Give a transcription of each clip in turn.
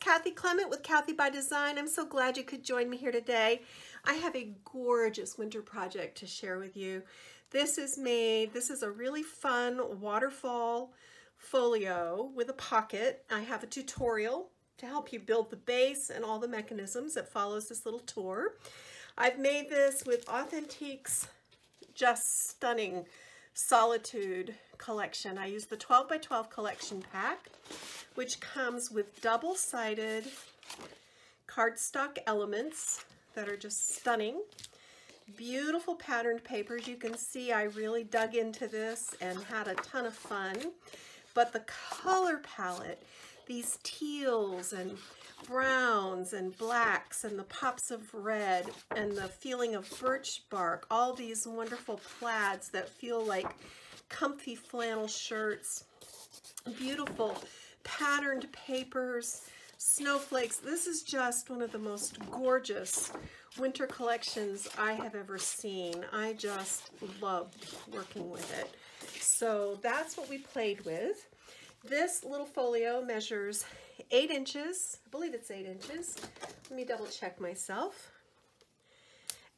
Kathy Clement with Kathy by Design. I'm so glad you could join me here today. I have a gorgeous winter project to share with you. This is made, this is a really fun waterfall folio with a pocket. I have a tutorial to help you build the base and all the mechanisms that follows this little tour. I've made this with Authentique's just stunning Solitude collection. I use the 12 by 12 collection pack, which comes with double-sided cardstock elements that are just stunning. Beautiful patterned papers. You can see I really dug into this and had a ton of fun. But the color palette, these teals and browns and blacks and the pops of red and the feeling of birch bark, all these wonderful plaids that feel like comfy flannel shirts, beautiful patterned papers, snowflakes. This is just one of the most gorgeous winter collections I have ever seen. I just loved working with it. So that's what we played with. This little folio measures eight inches. I believe it's eight inches. Let me double check myself.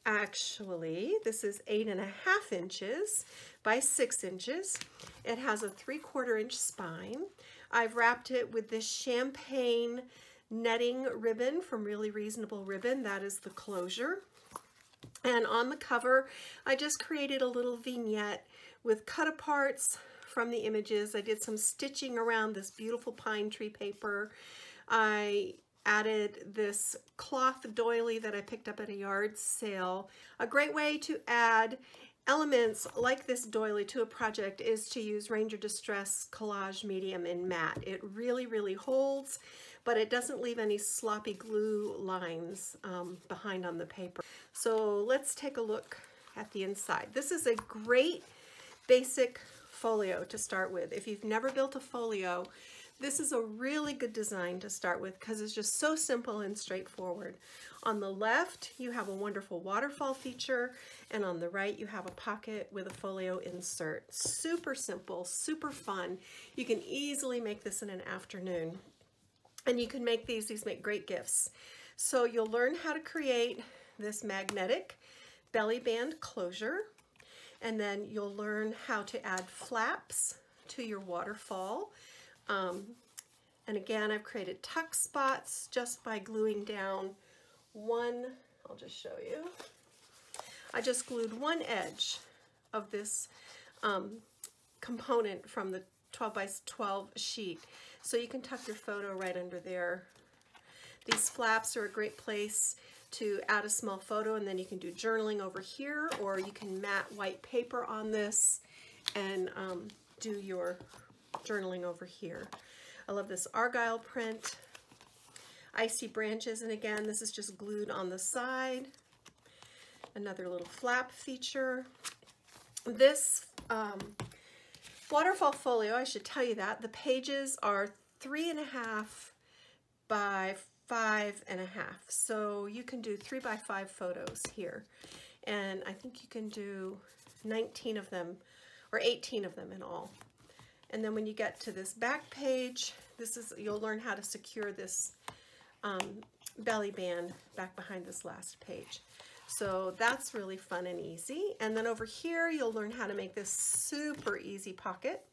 Actually, this is eight and a half inches by six inches. It has a three quarter inch spine. I've wrapped it with this champagne netting ribbon from Really Reasonable Ribbon. That is the closure. And on the cover, I just created a little vignette with cut aparts from the images. I did some stitching around this beautiful pine tree paper. I added this cloth doily that I picked up at a yard sale. A great way to add elements like this doily to a project is to use Ranger Distress Collage Medium in matte. It really, really holds, but it doesn't leave any sloppy glue lines um, behind on the paper. So let's take a look at the inside. This is a great basic folio to start with. If you've never built a folio, this is a really good design to start with because it's just so simple and straightforward. On the left, you have a wonderful waterfall feature, and on the right, you have a pocket with a folio insert. Super simple, super fun. You can easily make this in an afternoon. And you can make these, these make great gifts. So you'll learn how to create this magnetic belly band closure, and then you'll learn how to add flaps to your waterfall. Um, and again, I've created tuck spots just by gluing down one, I'll just show you. I just glued one edge of this um, component from the 12 by 12 sheet. So you can tuck your photo right under there. These flaps are a great place to add a small photo and then you can do journaling over here or you can mat white paper on this and um, do your journaling over here. I love this Argyle print. Icy branches, and again, this is just glued on the side. Another little flap feature. This um, waterfall folio, I should tell you that, the pages are three and a half by five and a half. So you can do three by five photos here. And I think you can do 19 of them or 18 of them in all. And then when you get to this back page, this is you'll learn how to secure this um, belly band back behind this last page. So that's really fun and easy. And then over here, you'll learn how to make this super easy pocket.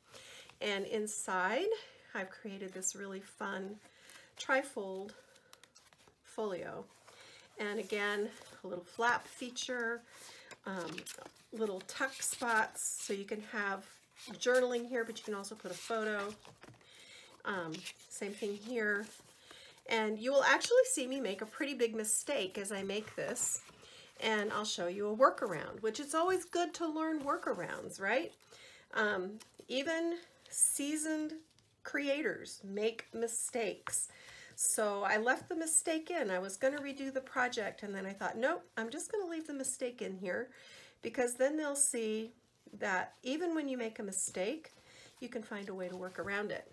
And inside, I've created this really fun trifold folio. And again, a little flap feature, um, little tuck spots so you can have journaling here, but you can also put a photo. Um, same thing here. And you will actually see me make a pretty big mistake as I make this. And I'll show you a workaround, which it's always good to learn workarounds, right? Um, even seasoned creators make mistakes. So I left the mistake in. I was going to redo the project and then I thought, nope, I'm just going to leave the mistake in here because then they'll see that even when you make a mistake, you can find a way to work around it.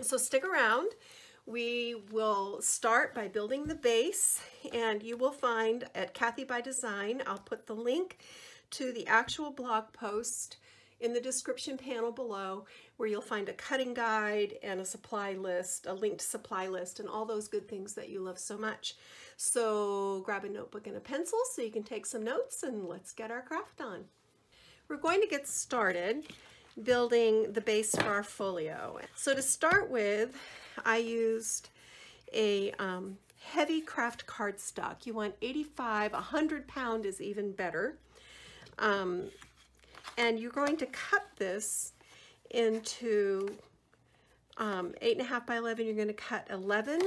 So stick around. We will start by building the base and you will find at Kathy by Design, I'll put the link to the actual blog post in the description panel below where you'll find a cutting guide and a supply list, a linked supply list, and all those good things that you love so much. So grab a notebook and a pencil so you can take some notes and let's get our craft on. We're going to get started building the base for our folio. So to start with, I used a um, heavy craft cardstock. You want 85, 100 pound is even better. Um, and you're going to cut this into um, 8.5 by 11. You're going to cut 11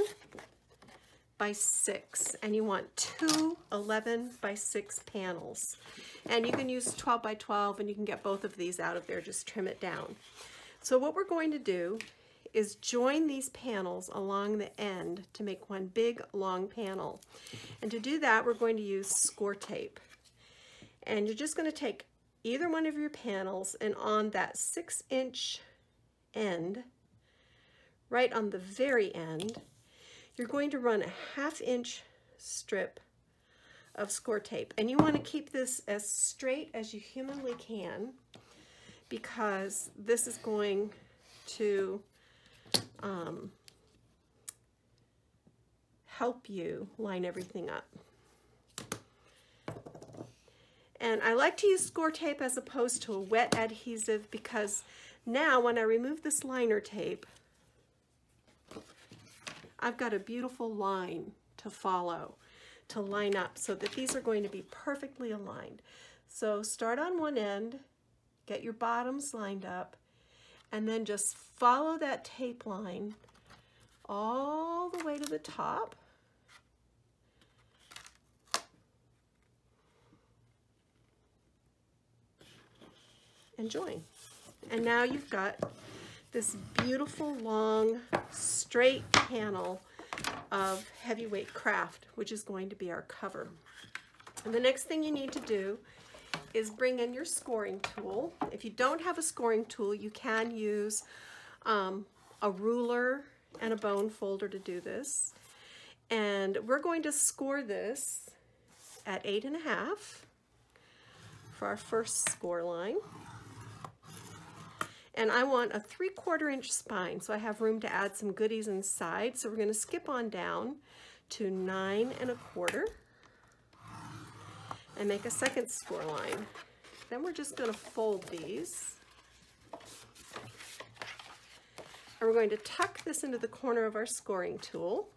by 6. And you want two 11 by 6 panels. And you can use 12 by 12 and you can get both of these out of there. Just trim it down. So what we're going to do is join these panels along the end to make one big long panel. And to do that, we're going to use score tape. And you're just going to take either one of your panels and on that six inch end, right on the very end, you're going to run a half inch strip of score tape. And you want to keep this as straight as you humanly can because this is going to um, help you line everything up. And I like to use score tape as opposed to a wet adhesive because now when I remove this liner tape, I've got a beautiful line to follow, to line up so that these are going to be perfectly aligned. So start on one end, get your bottoms lined up, and then just follow that tape line all the way to the top. and join. And now you've got this beautiful long straight panel of heavyweight craft, which is going to be our cover. And the next thing you need to do is bring in your scoring tool. If you don't have a scoring tool, you can use um, a ruler and a bone folder to do this. And we're going to score this at eight and a half for our first score line. And I want a three quarter inch spine, so I have room to add some goodies inside. So we're gonna skip on down to nine and a quarter and make a second score line. Then we're just gonna fold these. And we're going to tuck this into the corner of our scoring tool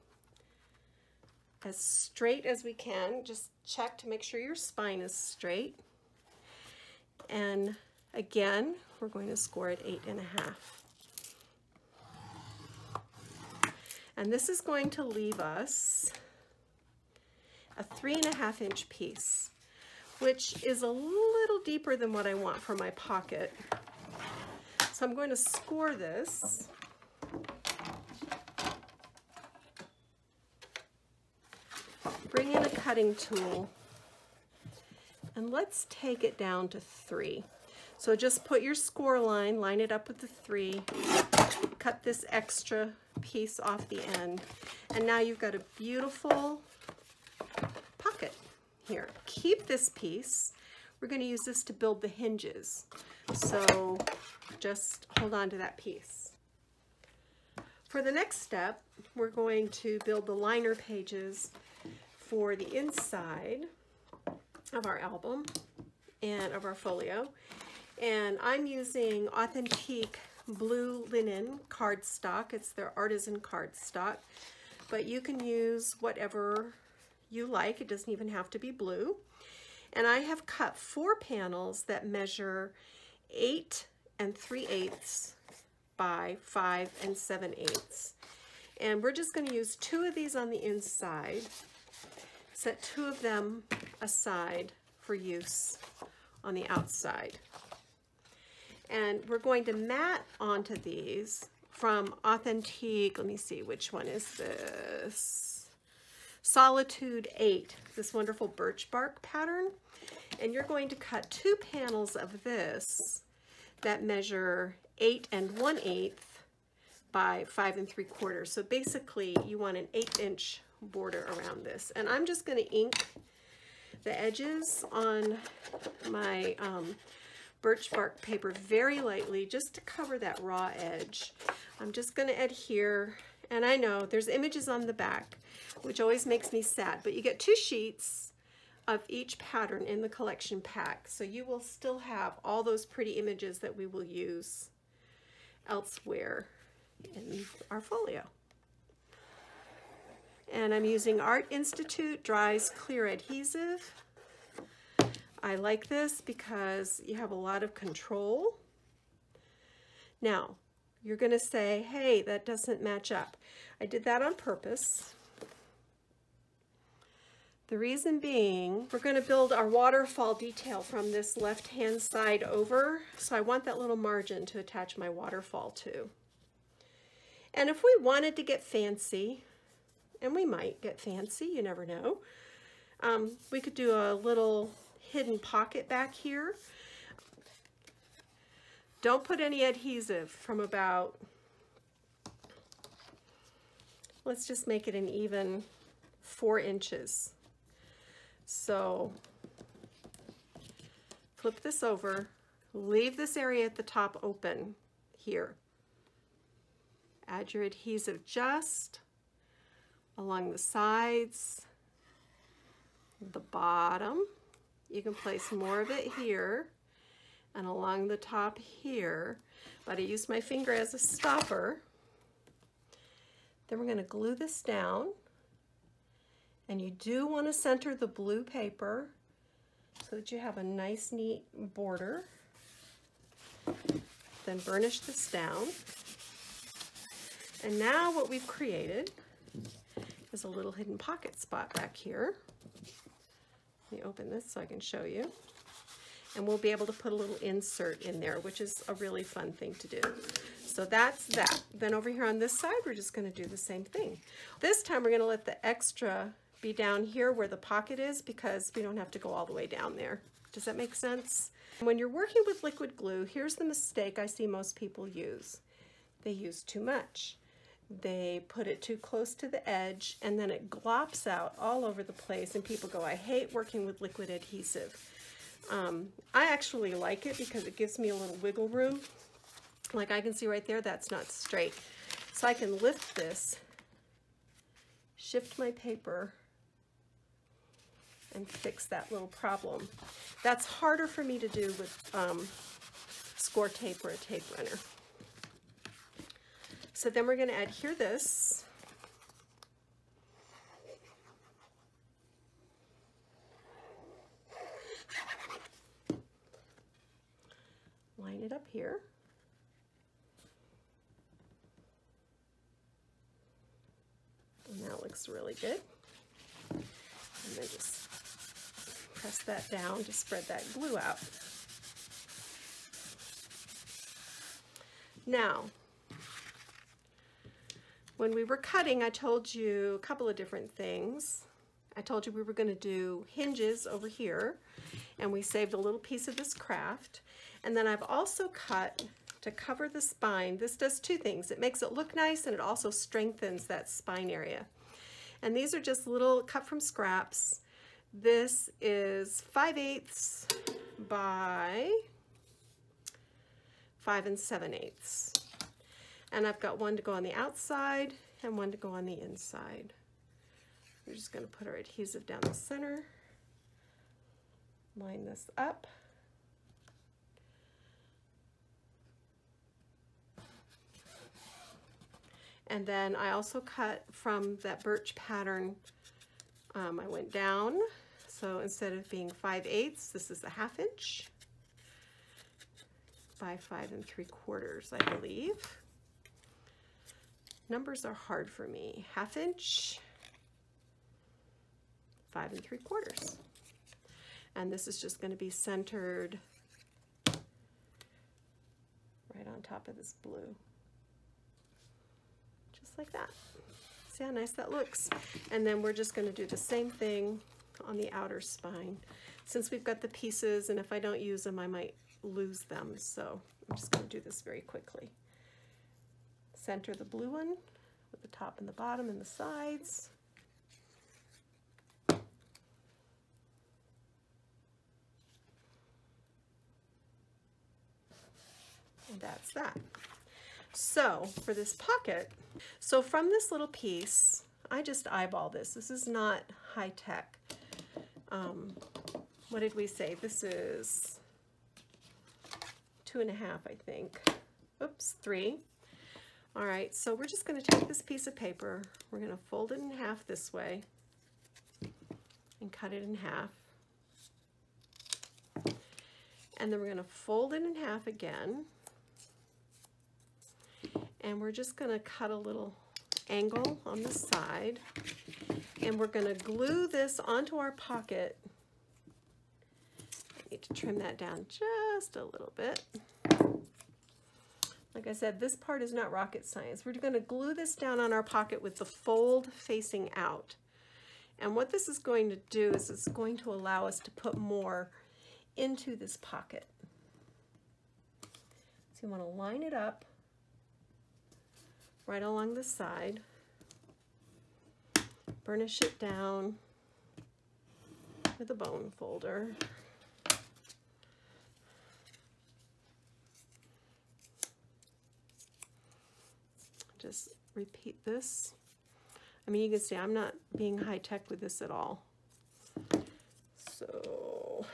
as straight as we can. Just check to make sure your spine is straight. And again, we're going to score at eight and a half. And this is going to leave us a three and a half inch piece, which is a little deeper than what I want for my pocket. So I'm going to score this. Bring in a cutting tool and let's take it down to three. So just put your score line, line it up with the three, cut this extra piece off the end, and now you've got a beautiful pocket here. Keep this piece. We're going to use this to build the hinges. So just hold on to that piece. For the next step, we're going to build the liner pages for the inside of our album and of our folio. And I'm using Authentique blue linen cardstock. It's their artisan cardstock, but you can use whatever you like. It doesn't even have to be blue. And I have cut four panels that measure eight and three eighths by five and seven eighths. And we're just gonna use two of these on the inside, set two of them aside for use on the outside. And we're going to mat onto these from Authentique. Let me see, which one is this? Solitude 8, this wonderful birch bark pattern. And you're going to cut two panels of this that measure 8 and 1 eighth by 5 and 3 quarters. So basically you want an 8 inch border around this. And I'm just going to ink the edges on my um, birch bark paper very lightly just to cover that raw edge. I'm just going to adhere, and I know there's images on the back, which always makes me sad, but you get two sheets of each pattern in the collection pack. So you will still have all those pretty images that we will use elsewhere in our folio. And I'm using Art Institute Dries Clear Adhesive. I like this because you have a lot of control. Now, you're going to say, hey, that doesn't match up. I did that on purpose. The reason being, we're going to build our waterfall detail from this left-hand side over, so I want that little margin to attach my waterfall to. And if we wanted to get fancy, and we might get fancy, you never know, um, we could do a little hidden pocket back here. Don't put any adhesive from about, let's just make it an even four inches. So flip this over, leave this area at the top open here. Add your adhesive just along the sides, the bottom. You can place more of it here and along the top here, but I use my finger as a stopper. Then we're gonna glue this down and you do want to center the blue paper so that you have a nice neat border. Then burnish this down. And now what we've created is a little hidden pocket spot back here. Let me open this so I can show you. And we'll be able to put a little insert in there, which is a really fun thing to do. So that's that. Then over here on this side, we're just gonna do the same thing. This time we're gonna let the extra be down here where the pocket is because we don't have to go all the way down there. Does that make sense? When you're working with liquid glue, here's the mistake I see most people use. They use too much. They put it too close to the edge and then it glops out all over the place and people go, I hate working with liquid adhesive. Um, I actually like it because it gives me a little wiggle room. Like I can see right there, that's not straight. So I can lift this, shift my paper, and fix that little problem. That's harder for me to do with um, score tape or a tape runner. So then we're going to adhere this. Line it up here. And that looks really good. And then just press that down to spread that glue out. Now, when we were cutting, I told you a couple of different things. I told you we were going to do hinges over here, and we saved a little piece of this craft. And then I've also cut to cover the spine. This does two things. It makes it look nice, and it also strengthens that spine area. And these are just little cut from scraps. This is 5 eighths by 5 and 7 eighths. And I've got one to go on the outside and one to go on the inside. We're just going to put our adhesive down the center, line this up. And then I also cut from that birch pattern, um, I went down so instead of being 5 eighths, this is a half inch by 5 and 3 quarters, I believe. Numbers are hard for me. Half inch, 5 and 3 quarters. And this is just going to be centered right on top of this blue. Just like that. See how nice that looks? And then we're just going to do the same thing on the outer spine. Since we've got the pieces, and if I don't use them, I might lose them. So I'm just going to do this very quickly. Center the blue one with the top and the bottom and the sides. And that's that. So for this pocket, so from this little piece, I just eyeball this. This is not high tech. Um, what did we say? This is two and a half, I think. Oops, three. All right, so we're just going to take this piece of paper. We're going to fold it in half this way and cut it in half. And then we're going to fold it in half again. And we're just going to cut a little angle on the side. And we're going to glue this onto our pocket. I need to trim that down just a little bit. Like I said, this part is not rocket science. We're going to glue this down on our pocket with the fold facing out. And what this is going to do is it's going to allow us to put more into this pocket. So you want to line it up right along the side, burnish it down with a bone folder. Just repeat this. I mean, you can see I'm not being high tech with this at all. So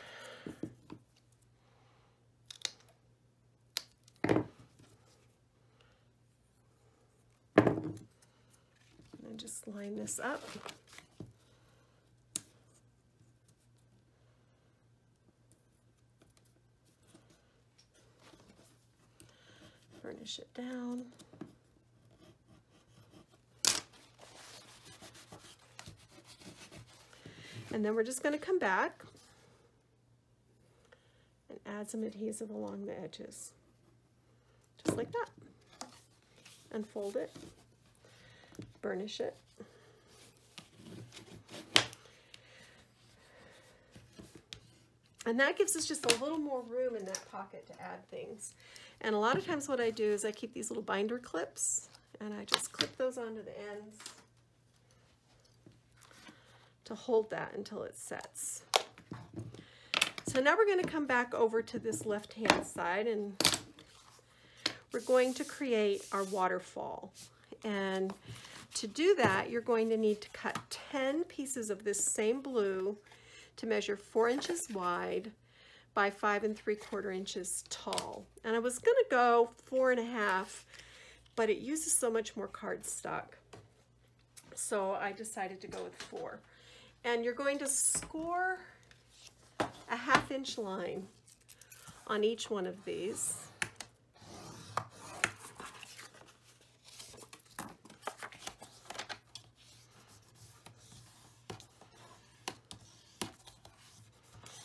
and just line this up. Burnish it down. And then we're just going to come back and add some adhesive along the edges. Just like that. And fold it, burnish it. And that gives us just a little more room in that pocket to add things. And a lot of times what I do is I keep these little binder clips and I just clip those onto the ends to hold that until it sets. So now we're going to come back over to this left hand side and we're going to create our waterfall. And to do that, you're going to need to cut 10 pieces of this same blue to measure four inches wide by five and three quarter inches tall. And I was gonna go four and a half, but it uses so much more cardstock. So I decided to go with four and you're going to score a half inch line on each one of these.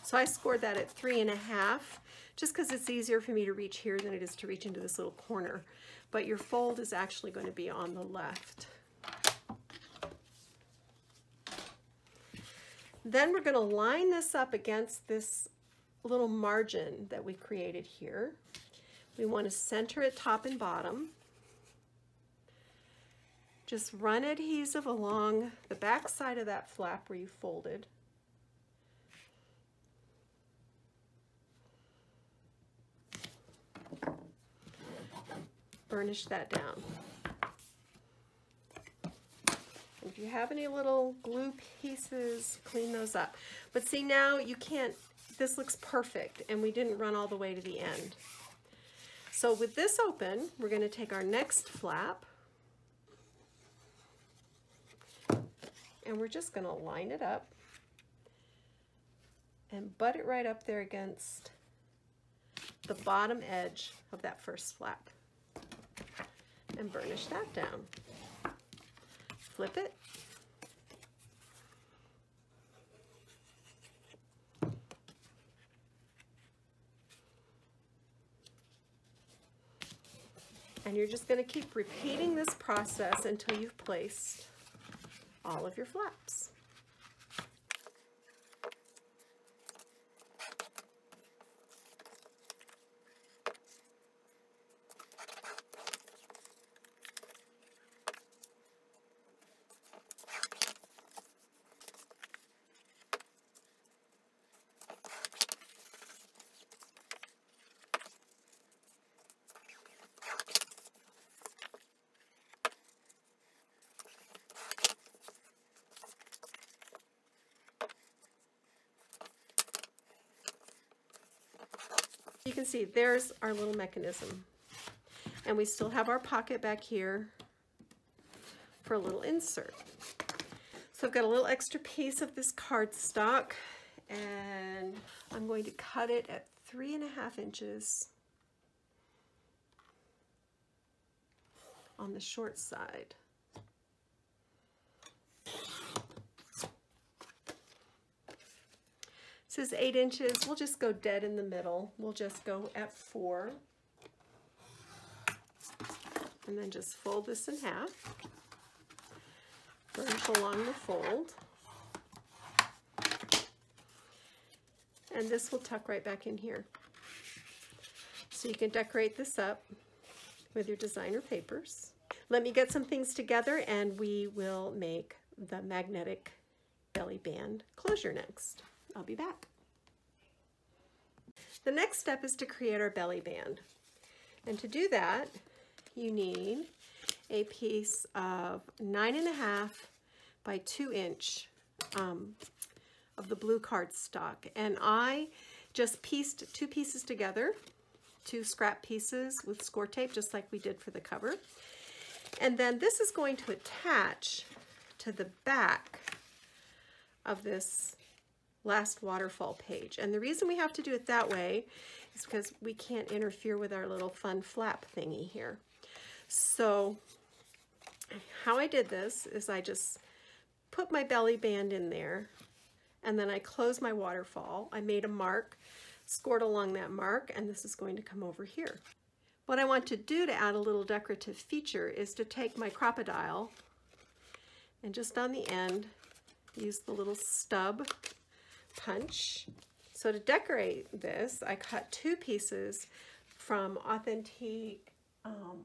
So I scored that at three and a half, just because it's easier for me to reach here than it is to reach into this little corner. But your fold is actually going to be on the left. Then we're going to line this up against this little margin that we created here. We want to center it top and bottom. Just run adhesive along the back side of that flap where you folded. Burnish that down. If you have any little glue pieces, clean those up. But see now you can't, this looks perfect and we didn't run all the way to the end. So with this open, we're going to take our next flap and we're just going to line it up and butt it right up there against the bottom edge of that first flap and burnish that down flip it. And you're just going to keep repeating this process until you've placed all of your flaps. See, there's our little mechanism. And we still have our pocket back here for a little insert. So I've got a little extra piece of this cardstock and I'm going to cut it at three and a half inches on the short side. Is eight inches. We'll just go dead in the middle. We'll just go at four. And then just fold this in half. Burnish along the fold. And this will tuck right back in here. So you can decorate this up with your designer papers. Let me get some things together and we will make the magnetic belly band closure next. I'll be back. The next step is to create our belly band. And to do that, you need a piece of nine and a half by two inch um, of the blue cardstock. And I just pieced two pieces together, two scrap pieces with score tape, just like we did for the cover. And then this is going to attach to the back of this last waterfall page. And the reason we have to do it that way is because we can't interfere with our little fun flap thingy here. So how I did this is I just put my belly band in there and then I closed my waterfall. I made a mark, scored along that mark, and this is going to come over here. What I want to do to add a little decorative feature is to take my Crop-A-Dile and just on the end, use the little stub punch. So to decorate this, I cut two pieces from Authentique um,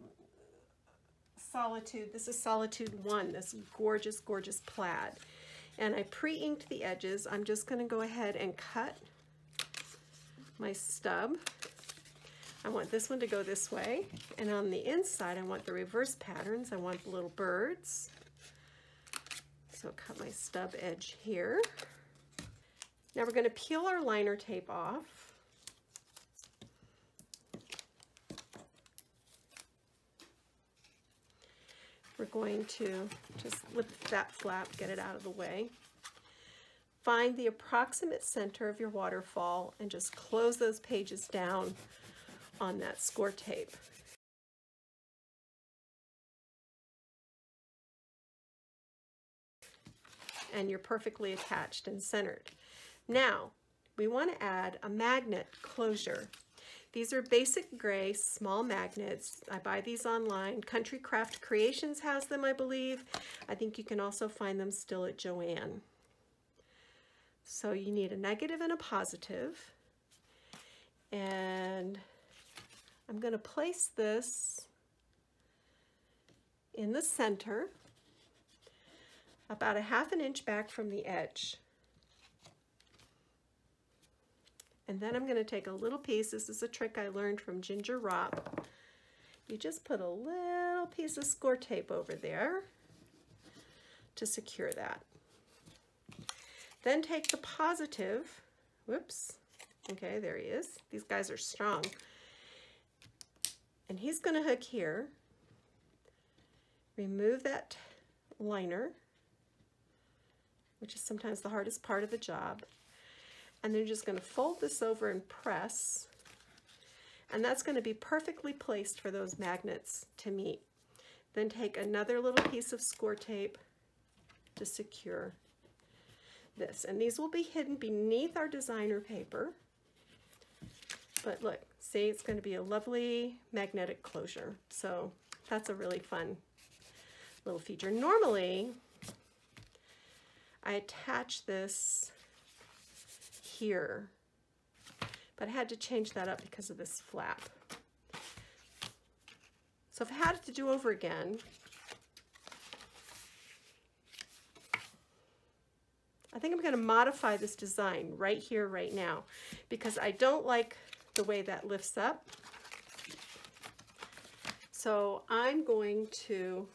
Solitude. This is Solitude 1, this gorgeous, gorgeous plaid. And I pre-inked the edges. I'm just going to go ahead and cut my stub. I want this one to go this way. And on the inside, I want the reverse patterns. I want the little birds. So cut my stub edge here. Now we're going to peel our liner tape off. We're going to just lift that flap, get it out of the way. Find the approximate center of your waterfall and just close those pages down on that score tape. And you're perfectly attached and centered. Now, we want to add a magnet closure. These are basic gray small magnets. I buy these online. Country Craft Creations has them, I believe. I think you can also find them still at Joann. So you need a negative and a positive. And I'm going to place this in the center, about a half an inch back from the edge. And then I'm going to take a little piece. This is a trick I learned from Ginger Rop. You just put a little piece of score tape over there to secure that. Then take the positive, whoops, okay, there he is. These guys are strong. And he's going to hook here. Remove that liner, which is sometimes the hardest part of the job and then you're just going to fold this over and press and that's going to be perfectly placed for those magnets to meet. Then take another little piece of score tape to secure this. And these will be hidden beneath our designer paper. But look, see, it's going to be a lovely magnetic closure. So that's a really fun little feature. Normally, I attach this here. But I had to change that up because of this flap. So if I had it to do over again, I think I'm going to modify this design right here, right now, because I don't like the way that lifts up. So I'm going to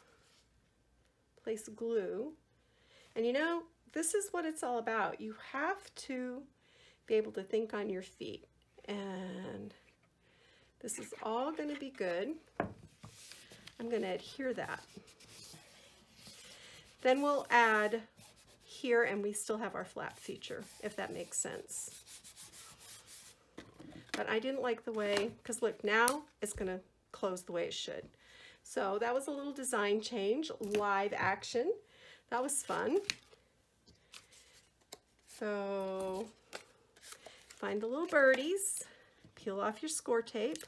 place glue. And you know, this is what it's all about. You have to be able to think on your feet. And This is all going to be good. I'm going to adhere that. Then we'll add here and we still have our flap feature, if that makes sense. But I didn't like the way, because look, now it's going to close the way it should. So that was a little design change, live action. That was fun. So find the little birdies, peel off your score tape.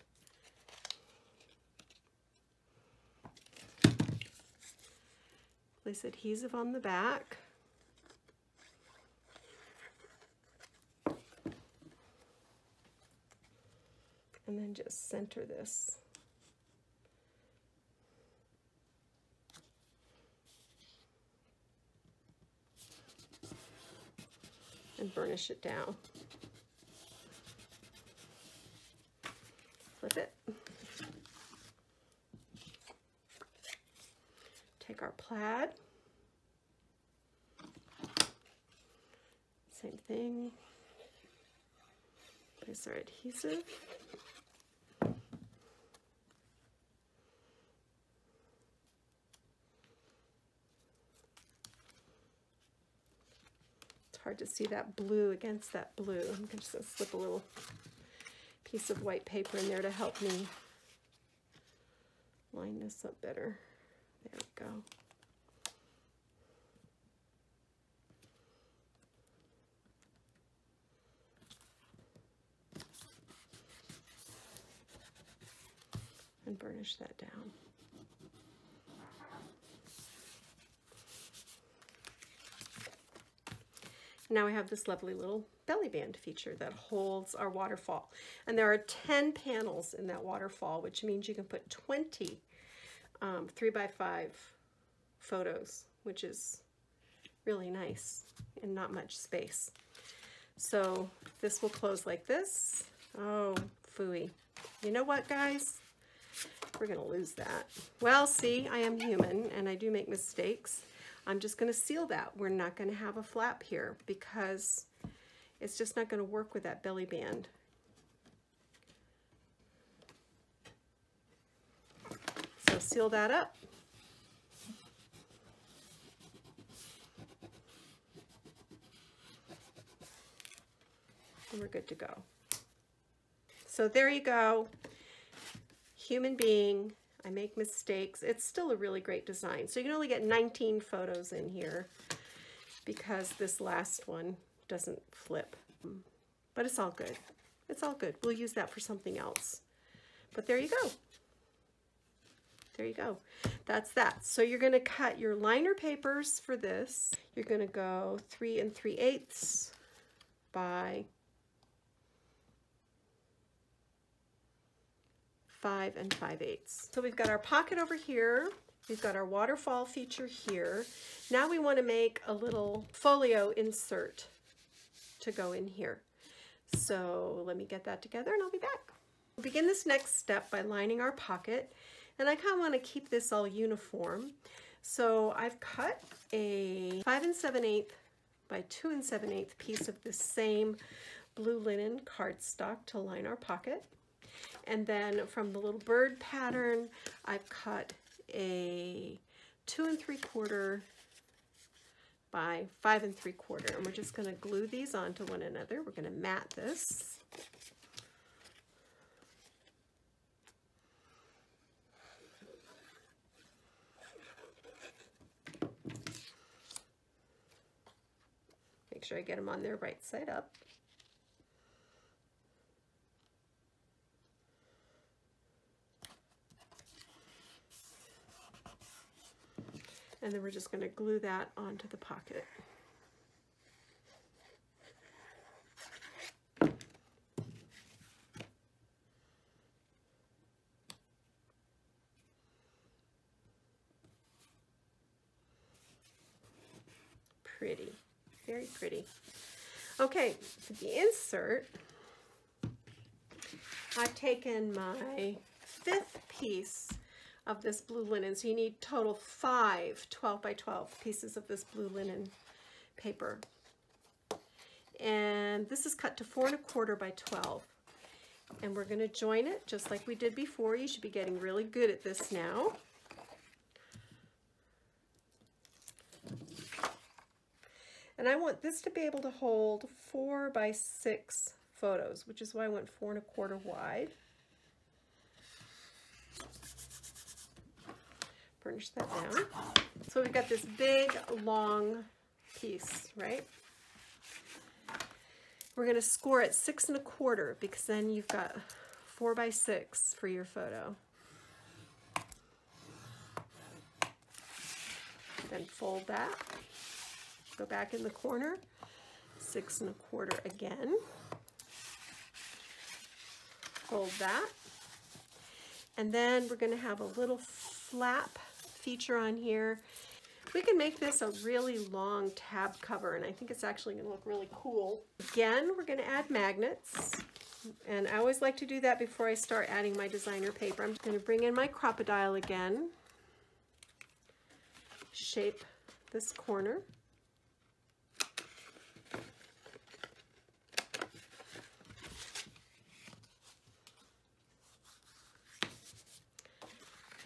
Place adhesive on the back. And then just center this. and burnish it down. Flip it. Take our plaid. Same thing. Place our adhesive. It's hard to see that blue against that blue. I'm just going to slip a little piece of white paper in there to help me line this up better. There we go. And burnish that down. Now we have this lovely little belly band feature that holds our waterfall. And there are 10 panels in that waterfall, which means you can put 20 um, 3 by 5 photos, which is really nice and not much space. So this will close like this. Oh, fooey. You know what, guys? We're going to lose that. Well, see, I am human and I do make mistakes. I'm just going to seal that. We're not going to have a flap here because it's just not going to work with that belly band. So seal that up. And we're good to go. So there you go. Human being I make mistakes. It's still a really great design. So you can only get 19 photos in here because this last one doesn't flip. But it's all good. It's all good. We'll use that for something else. But there you go. There you go. That's that. So you're going to cut your liner papers for this. You're going to go 3 and 3 eighths by five and five eighths. So we've got our pocket over here. We've got our waterfall feature here. Now we want to make a little folio insert to go in here. So let me get that together and I'll be back. We'll begin this next step by lining our pocket. And I kind of want to keep this all uniform. So I've cut a 5 and 7 8 by 2 and 7 8 piece of the same blue linen cardstock to line our pocket. And then from the little bird pattern, I've cut a two and three quarter by five and three quarter. And we're just gonna glue these onto one another. We're gonna mat this. Make sure I get them on there right side up. And then we're just going to glue that onto the pocket. Pretty, very pretty. Okay, for the insert, I've taken my fifth piece of this blue linen. So you need total five 12 by 12 pieces of this blue linen paper. And this is cut to four and a quarter by 12. and we're going to join it just like we did before. You should be getting really good at this now. And I want this to be able to hold four by six photos, which is why I went four and a quarter wide. That down. So we've got this big, long piece, right? We're going to score it six and a quarter because then you've got four by six for your photo. Then fold that. Go back in the corner, six and a quarter again. Fold that. And then we're going to have a little flap feature on here. We can make this a really long tab cover and I think it's actually going to look really cool. Again, we're going to add magnets. And I always like to do that before I start adding my designer paper. I'm just going to bring in my Crop-A-Dile again. Shape this corner.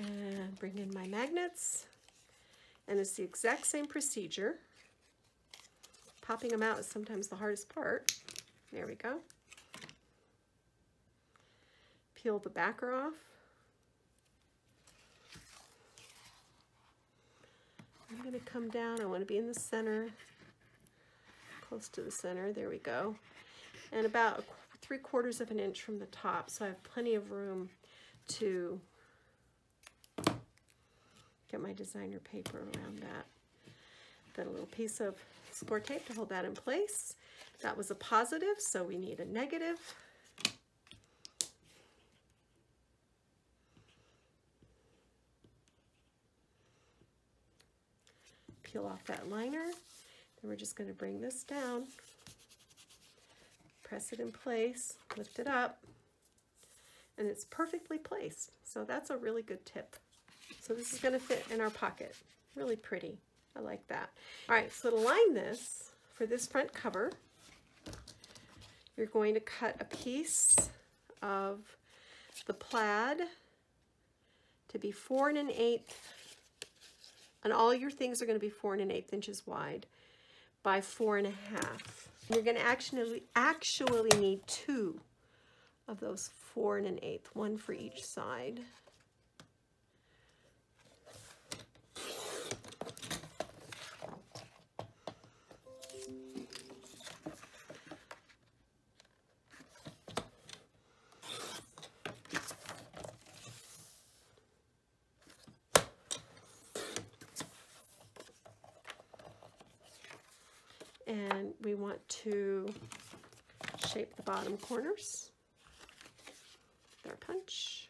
And bring in my magnets. And it's the exact same procedure. Popping them out is sometimes the hardest part. There we go. Peel the backer off. I'm going to come down. I want to be in the center, close to the center. There we go. And about three quarters of an inch from the top, so I have plenty of room to get my designer paper around that. Got a little piece of score tape to hold that in place. That was a positive, so we need a negative. Peel off that liner. Then we're just going to bring this down, press it in place, lift it up, and it's perfectly placed. So that's a really good tip. So this is going to fit in our pocket. Really pretty. I like that. All right, so to line this, for this front cover, you're going to cut a piece of the plaid to be four and an eighth, and all your things are going to be four and an eighth inches wide by four and a half. You're going to actually actually need two of those four and an eighth, one for each side. Shape the bottom corners with our punch.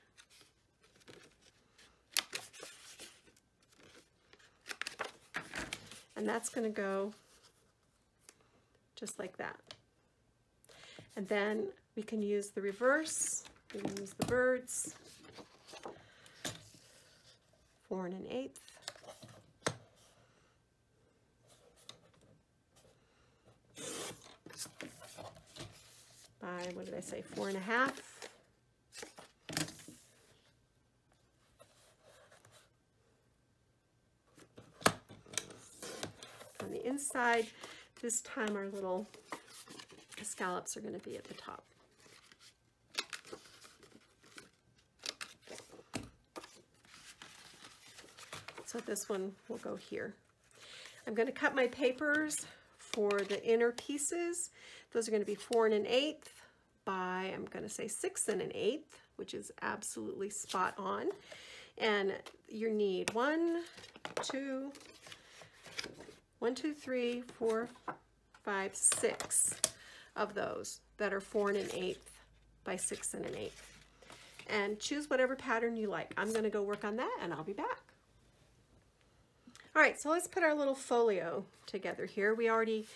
And that's going to go just like that. And then we can use the reverse, we can use the birds, four and an eighth, by, what did I say, four and a half. On the inside, this time our little scallops are going to be at the top. So this one will go here. I'm going to cut my papers for the inner pieces. Those are going to be four and an eighth by, I'm going to say six and an eighth, which is absolutely spot on. And you need one, two, one, two, three, four, five, six of those that are four and an eighth by six and an eighth. And choose whatever pattern you like. I'm going to go work on that and I'll be back. All right, so let's put our little folio together here. We already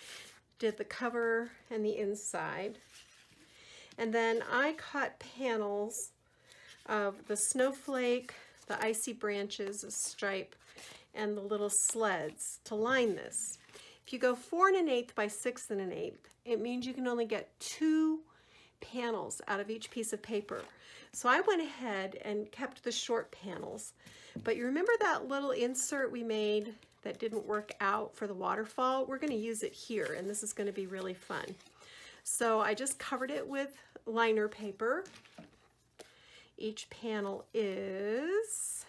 did the cover and the inside. And then I cut panels of the snowflake, the icy branches, a stripe, and the little sleds to line this. If you go four and an eighth by six and an eighth, it means you can only get two panels out of each piece of paper. So I went ahead and kept the short panels. But you remember that little insert we made that didn't work out for the waterfall? We're going to use it here, and this is going to be really fun. So I just covered it with liner paper. Each panel is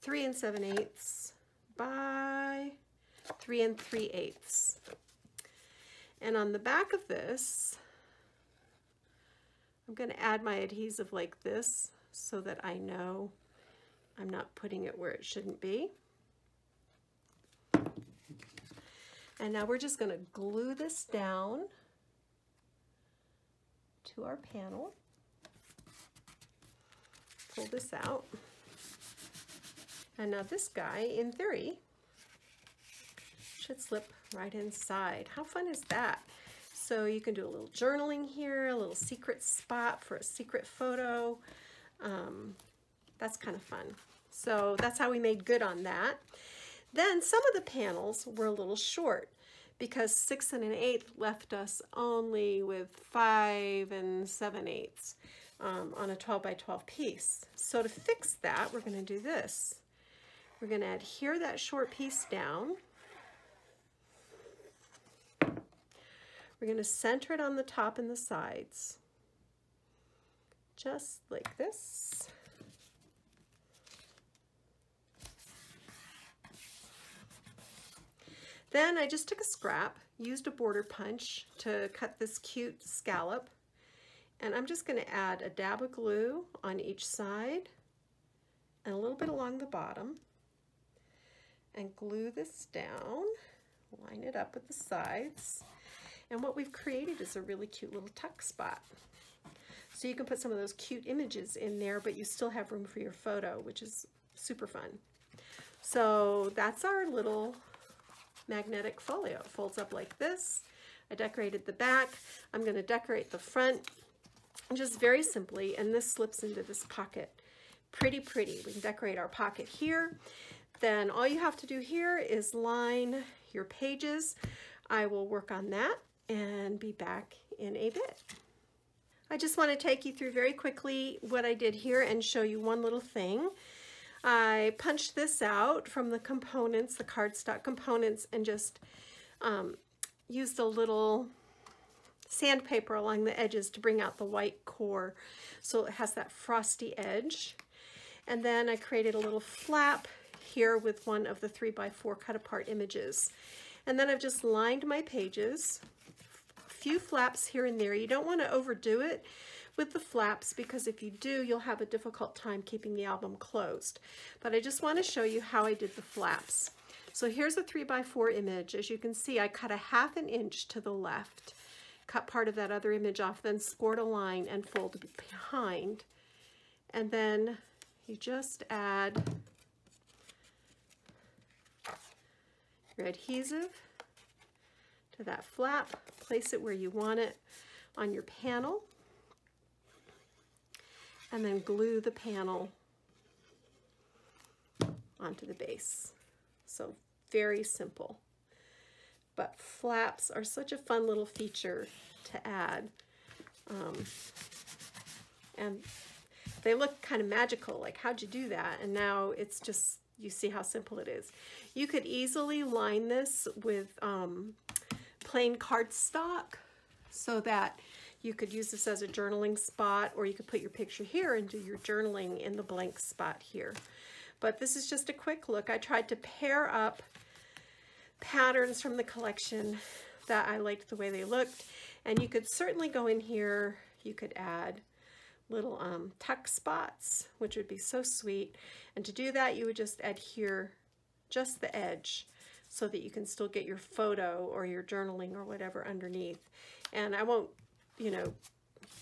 3 and 7 eighths by 3 and 3 eighths. And on the back of this, I'm going to add my adhesive like this so that I know I'm not putting it where it shouldn't be. And now we're just going to glue this down to our panel. Pull this out. And now this guy, in theory, should slip right inside. How fun is that? So you can do a little journaling here, a little secret spot for a secret photo. Um, that's kind of fun. So that's how we made good on that. Then some of the panels were a little short because six and an eighth left us only with five and seven eighths um, on a 12 by 12 piece. So to fix that, we're gonna do this. We're gonna adhere that short piece down. We're gonna center it on the top and the sides, just like this. Then I just took a scrap, used a border punch to cut this cute scallop, and I'm just going to add a dab of glue on each side and a little bit along the bottom and glue this down, line it up with the sides. And what we've created is a really cute little tuck spot. So you can put some of those cute images in there, but you still have room for your photo, which is super fun. So that's our little magnetic folio. It folds up like this. I decorated the back. I'm going to decorate the front just very simply, and this slips into this pocket. Pretty, pretty. We can decorate our pocket here. Then all you have to do here is line your pages. I will work on that and be back in a bit. I just want to take you through very quickly what I did here and show you one little thing. I punched this out from the components, the cardstock components, and just um, used a little sandpaper along the edges to bring out the white core so it has that frosty edge. And then I created a little flap here with one of the 3x4 cut apart images. And then I've just lined my pages, a few flaps here and there. You don't want to overdo it with the flaps because if you do, you'll have a difficult time keeping the album closed. But I just want to show you how I did the flaps. So here's a 3x4 image. As you can see, I cut a half an inch to the left, cut part of that other image off, then scored a line and folded behind. And then you just add your adhesive to that flap, place it where you want it on your panel and then glue the panel onto the base. So very simple. But flaps are such a fun little feature to add. Um, and they look kind of magical, like how'd you do that? And now it's just, you see how simple it is. You could easily line this with um, plain cardstock so that you could use this as a journaling spot or you could put your picture here and do your journaling in the blank spot here. But this is just a quick look. I tried to pair up patterns from the collection that I liked the way they looked. And you could certainly go in here, you could add little um, tuck spots, which would be so sweet. And to do that, you would just adhere just the edge so that you can still get your photo or your journaling or whatever underneath. And I won't you know,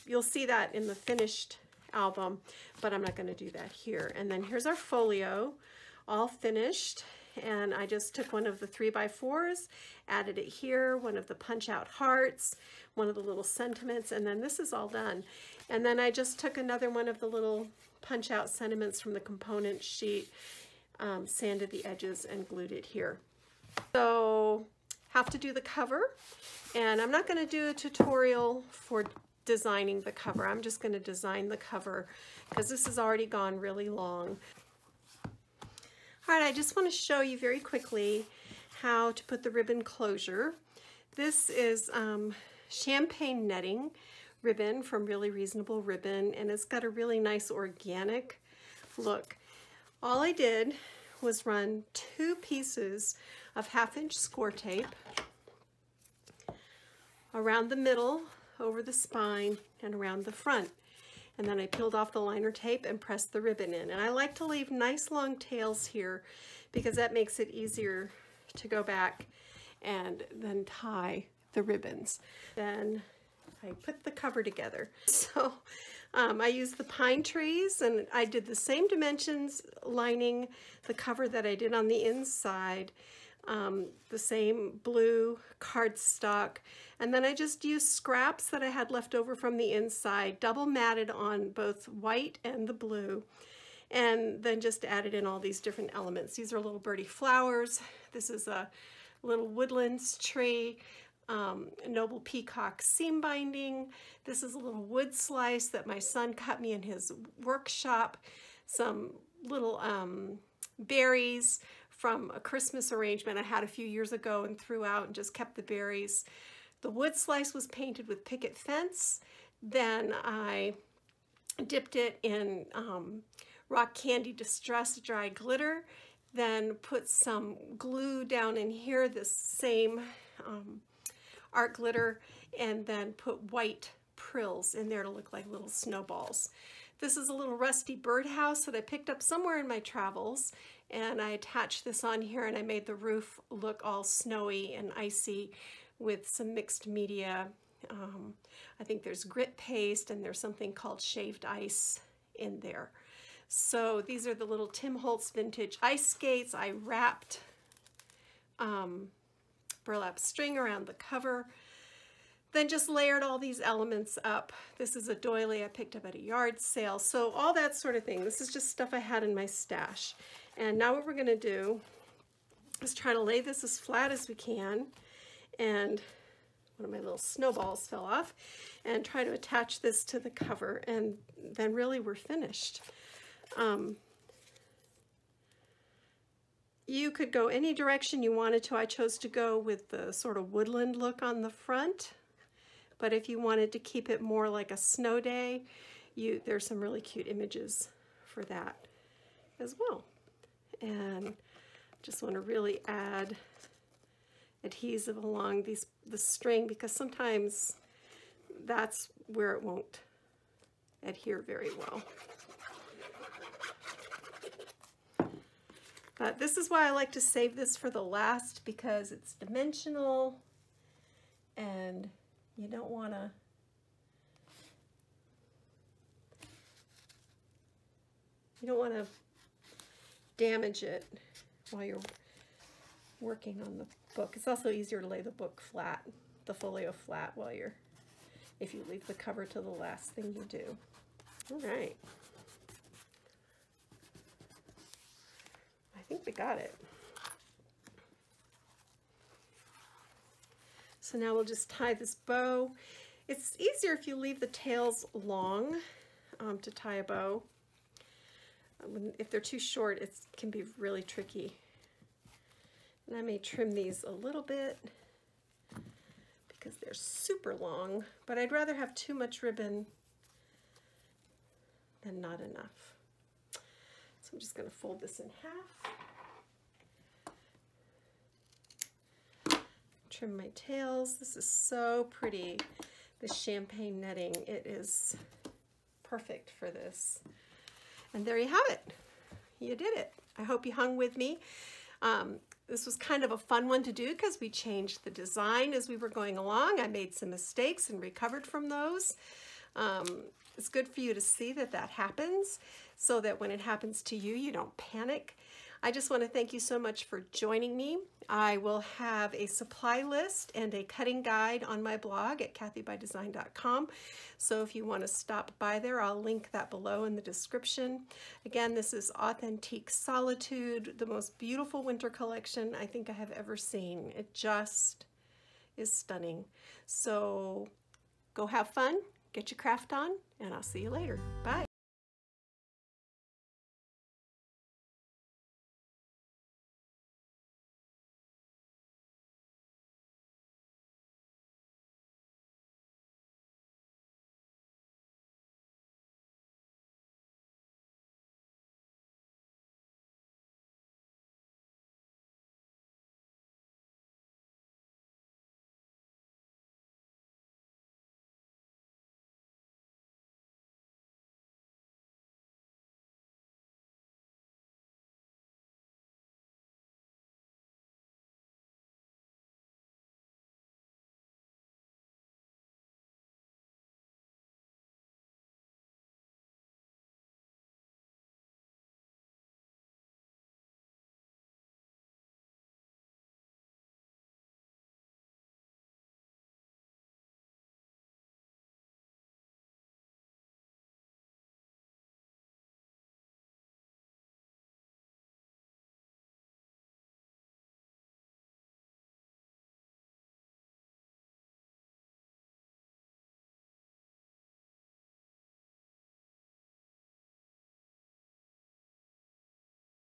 you'll see that in the finished album, but I'm not going to do that here. And then here's our folio, all finished. And I just took one of the 3 by 4s added it here, one of the punch-out hearts, one of the little sentiments, and then this is all done. And then I just took another one of the little punch-out sentiments from the component sheet, um, sanded the edges, and glued it here. So have to do the cover. And I'm not going to do a tutorial for designing the cover. I'm just going to design the cover because this has already gone really long. All right, I just want to show you very quickly how to put the ribbon closure. This is um, champagne netting ribbon from Really Reasonable Ribbon, and it's got a really nice organic look. All I did was run two pieces of half inch score tape around the middle, over the spine, and around the front. And then I peeled off the liner tape and pressed the ribbon in. And I like to leave nice long tails here because that makes it easier to go back and then tie the ribbons. Then I put the cover together. So um, I used the pine trees and I did the same dimensions lining the cover that I did on the inside um, the same blue cardstock. And then I just used scraps that I had left over from the inside, double matted on both white and the blue. And then just added in all these different elements. These are little birdie flowers. This is a little woodlands tree, um, noble peacock seam binding. This is a little wood slice that my son cut me in his workshop. Some little um, berries from a Christmas arrangement I had a few years ago and threw out and just kept the berries. The wood slice was painted with picket fence. Then I dipped it in um, rock candy distress dry glitter. Then put some glue down in here, this same um, art glitter, and then put white prills in there to look like little snowballs. This is a little rusty birdhouse that I picked up somewhere in my travels and I attached this on here and I made the roof look all snowy and icy with some mixed media. Um, I think there's grit paste and there's something called shaved ice in there. So these are the little Tim Holtz vintage ice skates. I wrapped um, burlap string around the cover then just layered all these elements up. This is a doily I picked up at a yard sale. So all that sort of thing. This is just stuff I had in my stash. And now what we're going to do is try to lay this as flat as we can. And one of my little snowballs fell off. And try to attach this to the cover. And then really we're finished. Um, you could go any direction you wanted to. I chose to go with the sort of woodland look on the front. But if you wanted to keep it more like a snow day, you there's some really cute images for that as well and just want to really add adhesive along these the string because sometimes that's where it won't adhere very well. But this is why I like to save this for the last because it's dimensional and you don't want to you don't want to damage it while you're working on the book. It's also easier to lay the book flat, the folio flat while you're, if you leave the cover to the last thing you do. All right. I think we got it. So now we'll just tie this bow. It's easier if you leave the tails long um, to tie a bow if they're too short, it can be really tricky. And I may trim these a little bit because they're super long, but I'd rather have too much ribbon than not enough. So I'm just going to fold this in half. Trim my tails. This is so pretty. The champagne netting, it is perfect for this. And there you have it. You did it. I hope you hung with me. Um, this was kind of a fun one to do because we changed the design as we were going along. I made some mistakes and recovered from those. Um, it's good for you to see that that happens so that when it happens to you, you don't panic. I just want to thank you so much for joining me. I will have a supply list and a cutting guide on my blog at kathybydesign.com. So if you want to stop by there, I'll link that below in the description. Again, this is Authentique Solitude, the most beautiful winter collection I think I have ever seen. It just is stunning. So go have fun, get your craft on, and I'll see you later. Bye.